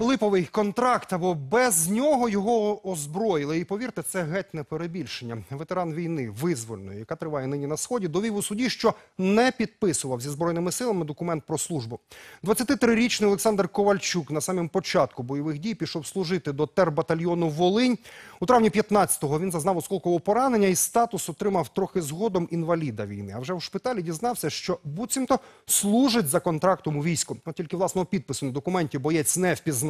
Липовий контракт або без нього його озброїли. І повірте, це геть не перебільшення. Ветеран війни визвольної, яка триває нині на сході, довів у суді, що не підписував зі збройними силами документ про службу. 23-річний Олександр Ковальчук на самому початку бойових дій пішов служити до тербатальйону Волинь. У травні 15-го він зазнав осколкового поранення і статус отримав трохи згодом інваліда війни. А вже в шпиталі дізнався, що буцімто служить за контрактом у війську. От тільки власного підпису на документі боєць не впізнав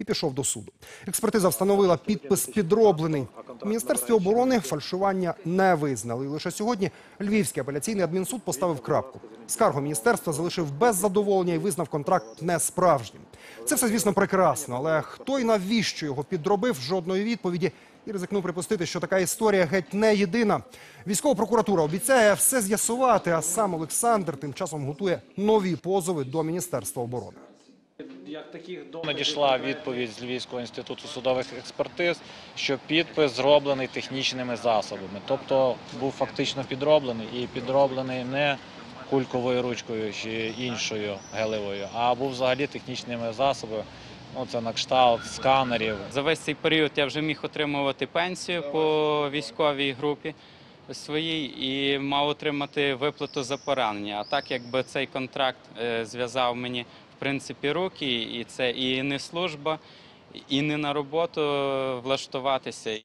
і пішов до суду. Експертиза встановила підпис підроблений. У Міністерстві оборони фальшування не визнали. І лише сьогодні Львівський апеляційний адмінсуд поставив крапку. Скаргу міністерства залишив без задоволення і визнав контракт несправжнім. Це все, звісно, прекрасно, але хто і навіщо його підробив, жодної відповіді. І ризикнув припустити, що така історія геть не єдина. Військова прокуратура обіцяє все з'ясувати, а сам Олександр тим часом готує нові позови до Міністерства оборони. Таких до надійшла відповідь з Львівського інституту судових експертиз, що підпис зроблений технічними засобами, тобто був фактично підроблений і підроблений не кульковою ручкою чи іншою гелевою, а був взагалі технічними засобами. Ну, це на кшталт сканерів. За весь цей період я вже міг отримувати пенсію по військовій групі своїй і мав отримати виплату за поранення. А так якби цей контракт е, зв'язав мені принципі руки, і це і не служба, і не на роботу влаштуватися.